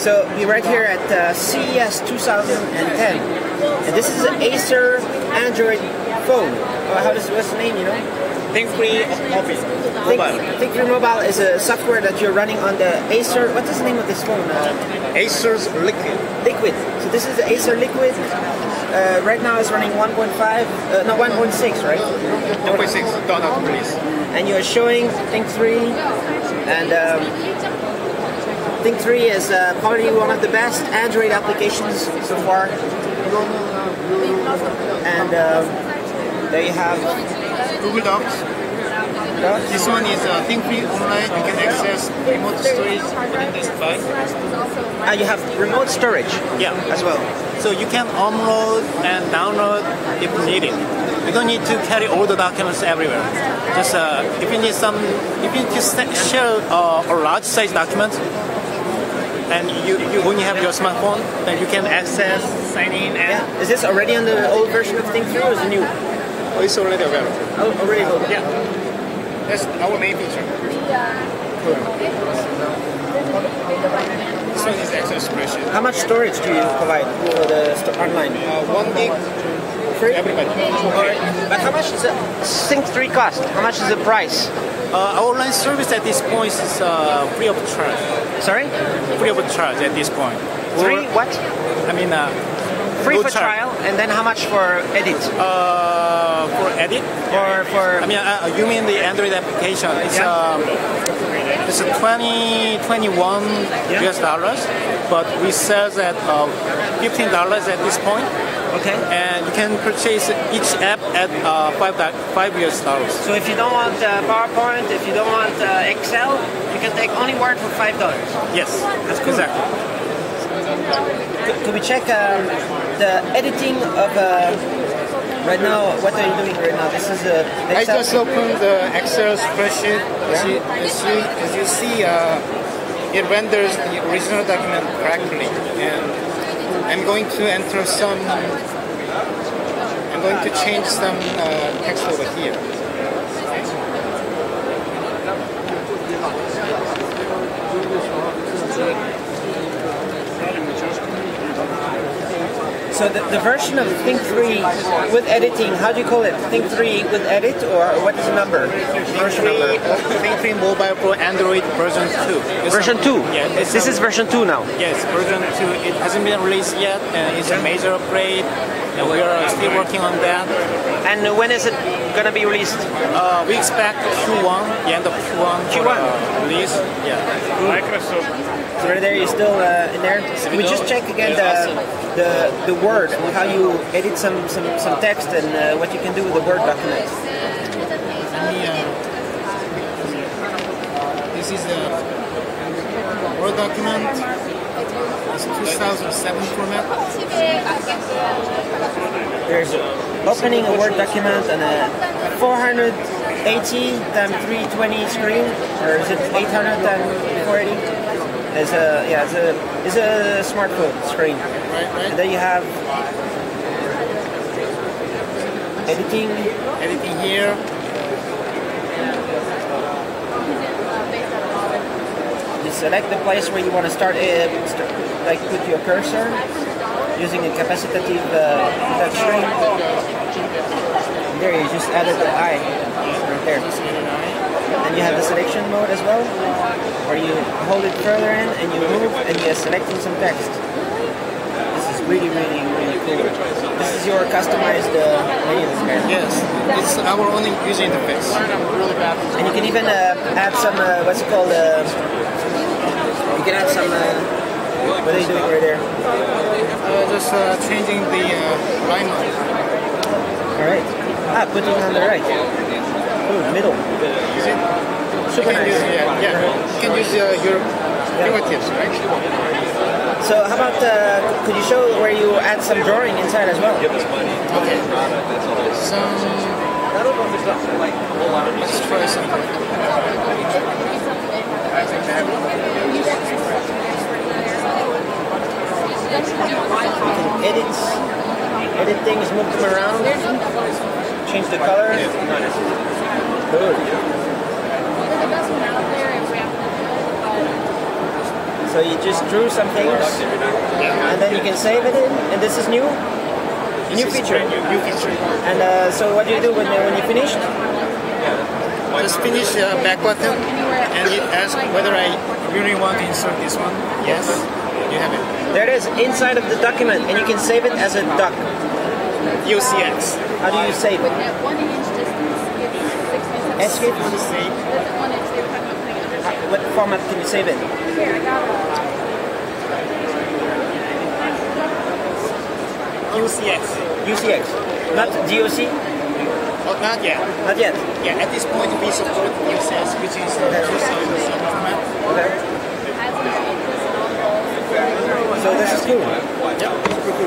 So we're right here at uh, CES 2010, and this is an Acer Android phone. Uh, how does what's the name? You know? Thinkfree Office Think, Mobile. Thinkfree Mobile is a software that you're running on the Acer. What is the name of this phone? Uh, Acer's Liquid. Liquid. So this is the Acer Liquid. Uh, right now it's running 1.5, uh, no 1.6, right? 1.6 dot not release. And you're showing Thinkfree, and um, Thinkfree is uh, probably one of the best Android applications so far. And um, there you have Google Docs. This one is uh, Thinkfree Online. You can access remote storage within this device. Uh, you have remote storage Yeah. as well. So you can upload and download if needed. You don't need to carry all the documents everywhere. Just uh, if you need some, if you just share uh, a large size document, and you, you when you have your smartphone, then you can access, sign in, and Yeah. Is this already on the old version of Thinkfree or is it new? oh, it's already available. Oh, already available. Yeah, that's our main feature. This one is Excel spreadsheet. How much storage do you provide for the st- online? Uh, one gig for everybody. But how much does the Thinkfree cost? How much is the price? Uh, our online service at this point is uh, free of charge. Sorry? Free of charge at this point. Three? Or- What? I mean, uh, Free no for charge. trial, and then how much for edit? Uh, for edit? Or for I mean, uh, you mean the Android application? It's Yeah. um, it's a 20, 21 Yeah. US dollars, but we sell at uh, 15 dollars at this point, okay. and you can purchase each app at uh, five do- five US dollars. So if you don't want uh, PowerPoint, if you don't want uh, Excel, you can take only Word for five dollars. Yes, that's exactly. Could, could we check um, the editing of uh, right now? What are you doing right now? This is uh, I just opened the Excel spreadsheet. As, you, as, you, as you see, uh, it renders the original document correctly, and I'm going to enter some. I'm going to change some uh, text over here. So the, the version of Thinkfree with editing, how do you call it? Thinkfree with edit, or what is the number? Version number. Thinkfree Mobile for Android version 2. It's Version a- 2. Yeah, This is version 2 now. Yes, version 2. It hasn't been released yet, and it's a major upgrade, and we are still working on that. And when is it gonna be released? Uh, we expect Q1, the end of Q1, Q1. uh, release. Yeah. So right there, you're still uh, in there. Can we just check again the the the Word, how you edit some some, some text and uh, what you can do with the Word document. Let uh, this is a Word document. It's 2007 format. There's opening a Word document and a 480 times 320 screen, or is it 800 times 480? It's a yeah, it's a it's a smartphone screen. And then you have editing. Editing here. Select the place where you want to start, uh, st- like put your cursor using a capacitive uh, touch screen. There, you just added the eye right there. And you have the selection mode as well, where you hold it further in and you move and you're selecting some text. This is really, really, really cool. This is your customized uh, menu there. Yes, it's our own user interface. And you can even uh, add some, uh, what's it called? You can add some, uh, what are you doing right there? Uh, just uh, changing the uh, alignment. Alright. Ah, putting on the right. Ooh, middle. Is it? You Super can use, yeah, yeah. You can use uh, your fingertips, right? So how about, uh, could you show where you add some drawing inside as well? Okay. Some. Let's try something. Edit, edit things, move them around, change the color. Good. So you just drew some things, and then you can save it in. And this is new, new is feature. brand New, new feature. And uh, so what do you do when when you finished? Just finish the back button and it asks whether I really want to insert this one. Yes. You have it. There it is, inside of the document, and you can save it as a doc. UCX. How do you save it? At one inch distance, it's six SCIF? minutes. Save. One inch, they're talking about putting it under What format can you save it? Here, I got it. UCX. UCX, not DOC, Oh, not yet. not yet. Yeah, at this point we support UCS, which is uh, UCS format. Okay. Has an office and all those. So this is cool.